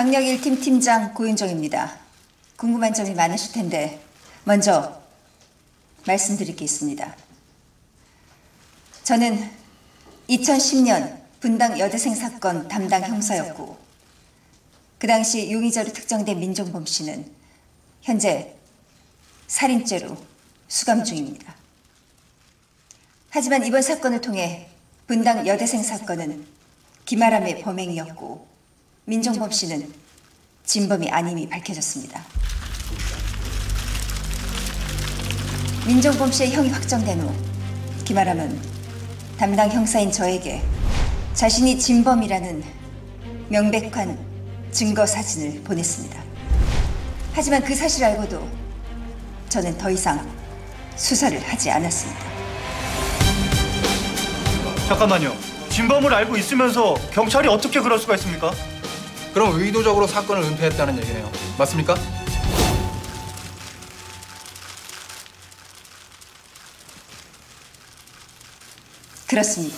강력 1팀 팀장 고윤정입니다. 궁금한 점이 많으실 텐데 먼저 말씀드릴 게 있습니다. 저는 2010년 분당 여대생 사건 담당 형사였고 그 당시 용의자로 특정된 민종범 씨는 현재 살인죄로 수감 중입니다. 하지만 이번 사건을 통해 분당 여대생 사건은 김아람의 범행이었고 민종범 씨는 진범이 아님이 밝혀졌습니다. 민종범 씨의 형이 확정된 후 김아람은 담당 형사인 저에게 자신이 진범이라는 명백한 증거 사진을 보냈습니다. 하지만 그 사실을 알고도 저는 더 이상 수사를 하지 않았습니다. 잠깐만요. 진범을 알고 있으면서 경찰이 어떻게 그럴 수가 있습니까? 그럼 의도적으로 사건을 은폐했다는 얘기네요. 맞습니까? 그렇습니다.